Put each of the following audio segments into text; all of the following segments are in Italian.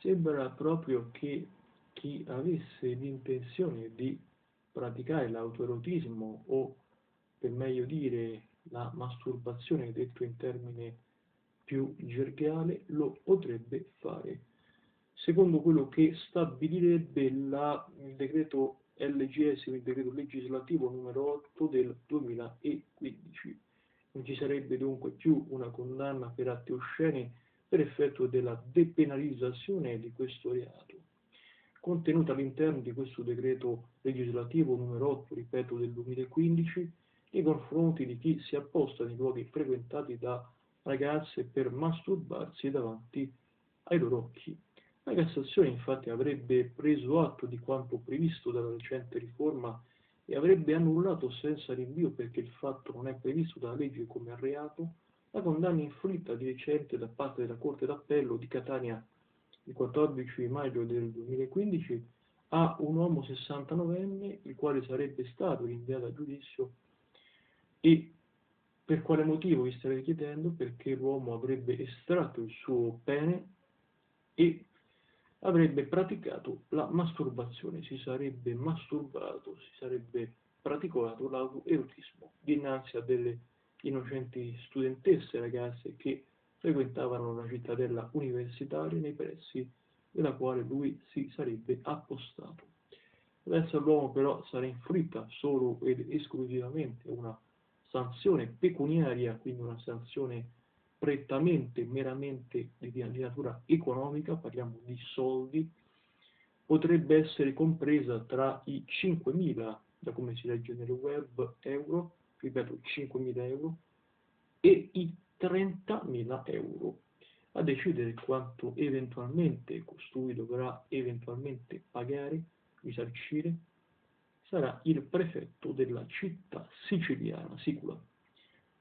sembra proprio che chi avesse l'intenzione di praticare l'autoerotismo o per meglio dire la masturbazione detto in termine più gergale lo potrebbe fare secondo quello che stabilirebbe la, il decreto LGS, il decreto legislativo numero 8 del 2015. Non ci sarebbe dunque più una condanna per atti osceni per effetto della depenalizzazione di questo reato. Contenuta all'interno di questo decreto legislativo numero 8, ripeto, del 2015, nei confronti di chi si apposta nei luoghi frequentati da ragazze per masturbarsi davanti ai loro occhi. La Cassazione infatti avrebbe preso atto di quanto previsto dalla recente riforma e avrebbe annullato senza rinvio perché il fatto non è previsto dalla legge come reato la condanna inflitta di recente da parte della Corte d'Appello di Catania il 14 maggio del 2015 a un uomo 69enne il quale sarebbe stato rinviato a giudizio e per quale motivo vi starete chiedendo? Perché l'uomo avrebbe estratto il suo pene e avrebbe praticato la masturbazione, si sarebbe masturbato, si sarebbe praticato l'autoerotismo dinanzi a delle innocenti studentesse ragazze che frequentavano la cittadella universitaria nei pressi della quale lui si sarebbe appostato. Adesso all'uomo però sarà inflitta solo ed esclusivamente una sanzione pecuniaria, quindi una sanzione prettamente, meramente di, di natura economica, parliamo di soldi, potrebbe essere compresa tra i 5.000, da come si legge nel web, euro, ripeto 5.000 euro, e i 30.000 euro. A decidere quanto eventualmente costui dovrà eventualmente pagare, risarcire, sarà il prefetto della città siciliana, Sicula.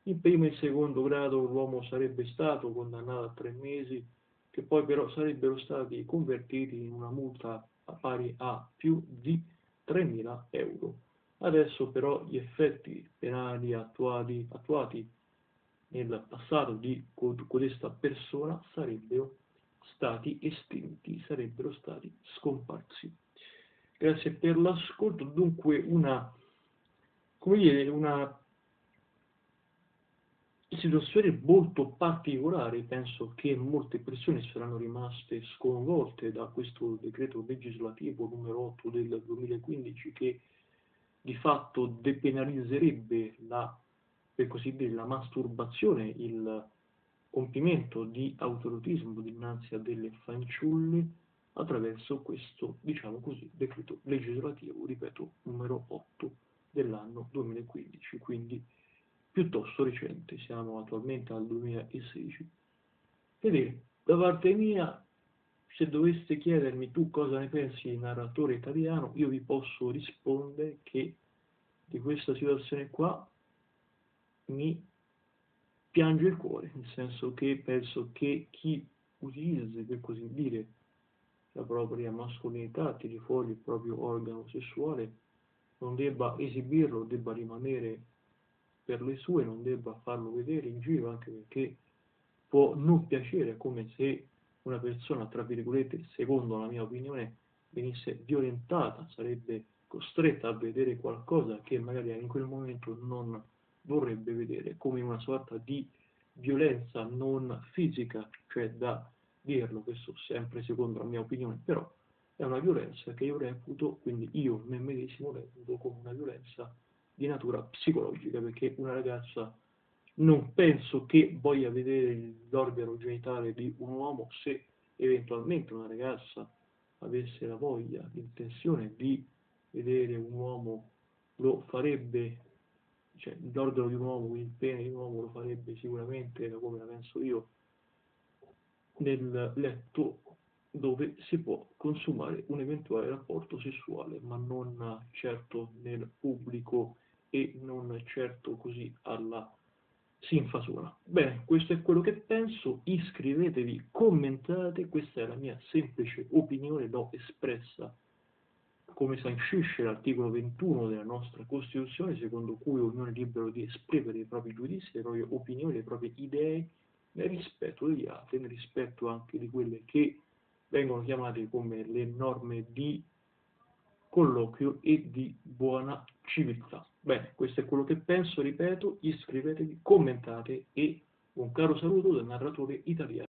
In primo e secondo grado l'uomo sarebbe stato condannato a tre mesi, che poi però sarebbero stati convertiti in una multa pari a più di 3.000 euro. Adesso però gli effetti penali attuati, attuati nel passato di codesta persona sarebbero stati estinti, sarebbero stati scomparsi. Grazie per l'ascolto, dunque una, come dire, una situazione molto particolare, penso che molte persone saranno rimaste sconvolte da questo decreto legislativo numero 8 del 2015 che di fatto depenalizzerebbe la, per così dire, la masturbazione, il compimento di autorotismo dinanzi a delle fanciulle attraverso questo, diciamo così, decreto legislativo, ripeto, numero 8 dell'anno 2015, quindi piuttosto recente, siamo attualmente al 2016. Vedete, da parte mia, se doveste chiedermi tu cosa ne pensi di narratore italiano, io vi posso rispondere che di questa situazione qua mi piange il cuore, nel senso che penso che chi utilizzi, per così dire, la propria mascolinità, tiri fuori il proprio organo sessuale, non debba esibirlo, debba rimanere per le sue non debba farlo vedere in giro, anche perché può non piacere, come se una persona, tra virgolette, secondo la mia opinione, venisse violentata, sarebbe costretta a vedere qualcosa che magari in quel momento non vorrebbe vedere, come una sorta di violenza non fisica, cioè da dirlo, questo sempre secondo la mia opinione, però è una violenza che io reputo, quindi io me medesimo reputo come una violenza di natura psicologica, perché una ragazza non penso che voglia vedere l'organo genitale di un uomo se eventualmente una ragazza avesse la voglia, l'intenzione di vedere un uomo, lo farebbe, cioè l'organo di un uomo, il pene di un uomo lo farebbe sicuramente, come la penso io, nel letto dove si può consumare un eventuale rapporto sessuale, ma non certo nel pubblico e non certo così alla sinfasura. Bene, questo è quello che penso, iscrivetevi, commentate, questa è la mia semplice opinione, l'ho espressa come sancisce l'articolo 21 della nostra Costituzione, secondo cui ognuno è libero di esprimere i propri giudizi, le proprie opinioni, le proprie idee, nel rispetto degli altri, nel rispetto anche di quelle che vengono chiamate come le norme di colloquio e di buona civiltà. Bene, questo è quello che penso, ripeto, iscrivetevi, commentate e un caro saluto dal narratore italiano.